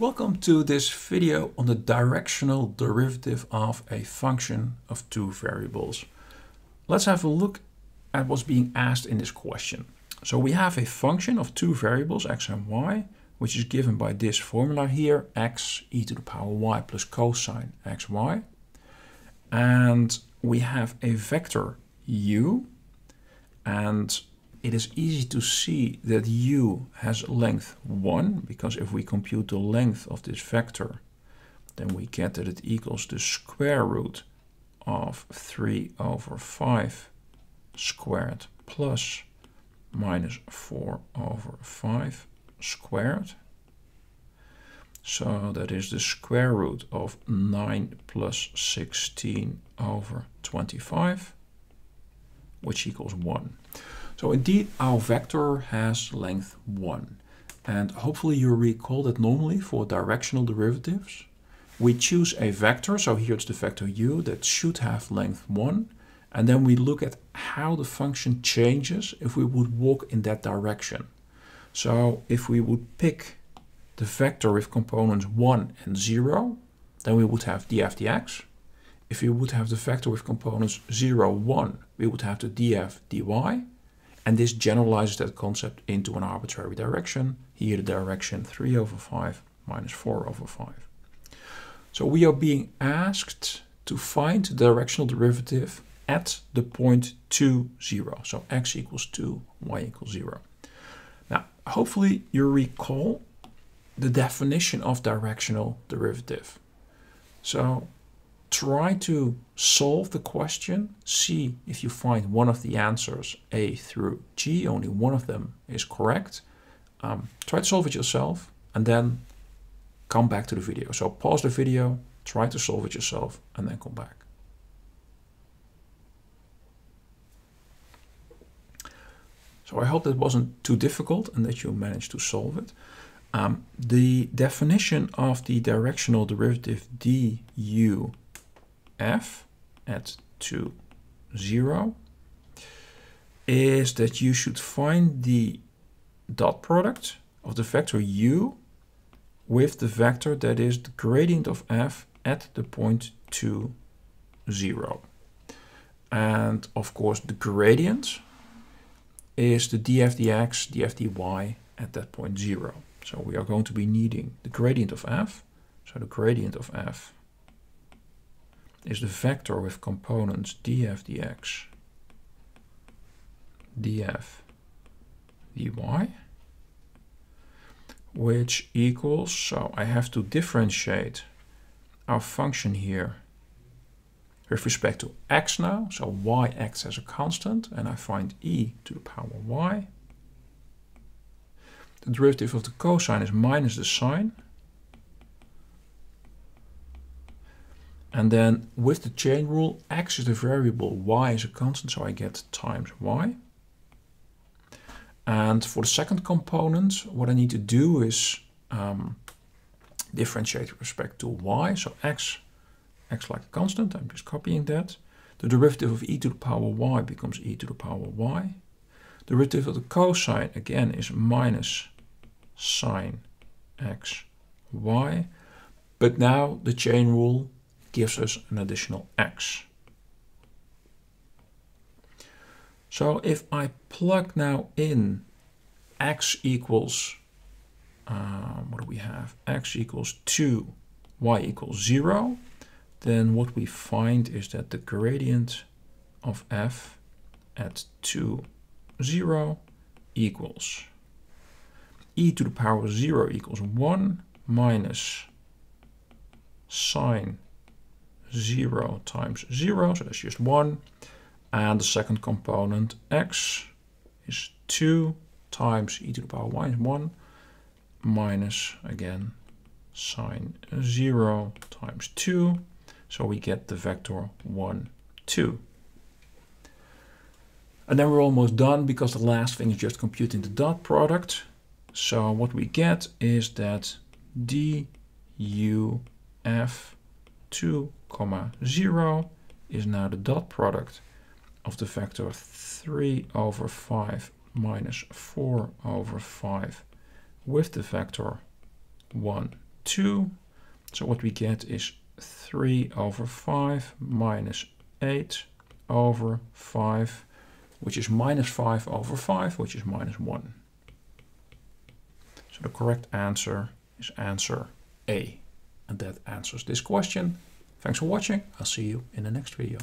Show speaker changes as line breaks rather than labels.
Welcome to this video on the directional derivative of a function of two variables. Let's have a look at what's being asked in this question. So we have a function of two variables, x and y, which is given by this formula here, x e to the power y plus cosine xy. And we have a vector u, and it is easy to see that u has length 1, because if we compute the length of this vector, then we get that it equals the square root of 3 over 5 squared plus minus 4 over 5 squared. So that is the square root of 9 plus 16 over 25, which equals 1. So indeed, our vector has length 1. And hopefully you recall that normally for directional derivatives, we choose a vector, so here it's the vector u, that should have length 1. And then we look at how the function changes if we would walk in that direction. So if we would pick the vector with components 1 and 0, then we would have df dx. If we would have the vector with components 0, 1, we would have the df dy. And this generalizes that concept into an arbitrary direction. Here the direction 3 over 5 minus 4 over 5. So we are being asked to find the directional derivative at the point 2, 0. So x equals 2, y equals 0. Now, hopefully you recall the definition of directional derivative. So try to solve the question, see if you find one of the answers A through G, only one of them is correct. Um, try to solve it yourself and then come back to the video. So pause the video, try to solve it yourself and then come back. So I hope that wasn't too difficult and that you managed to solve it. Um, the definition of the directional derivative du f at 2, 0 is that you should find the dot product of the vector u with the vector that is the gradient of f at the point 2, 0. And of course the gradient is the df dx, df dy at that point 0. So we are going to be needing the gradient of f. So the gradient of f is the vector with components df dx, df dy, which equals, so I have to differentiate our function here with respect to x now, so y acts as a constant, and I find e to the power y. The derivative of the cosine is minus the sine, And then with the chain rule, x is the variable, y is a constant, so I get times y. And for the second component, what I need to do is um, differentiate with respect to y. So x, x like a constant, I'm just copying that. The derivative of e to the power y becomes e to the power y. The derivative of the cosine, again, is minus sine x y. But now the chain rule gives us an additional x. So if I plug now in x equals, um, what do we have? x equals 2, y equals 0, then what we find is that the gradient of f at 2, 0 equals e to the power 0 equals 1 minus sine 0 times 0, so that's just 1. And the second component, x, is 2 times e to the power y is 1, minus, again, sine 0 times 2. So we get the vector 1, 2. And then we're almost done because the last thing is just computing the dot product. So what we get is that d u f 2 comma 0 is now the dot product of the vector 3 over 5 minus 4 over 5 with the vector 1, 2. So what we get is 3 over 5 minus 8 over 5, which is minus 5 over 5, which is minus 1. So the correct answer is answer A. And that answers this question. Thanks for watching. I'll see you in the next video.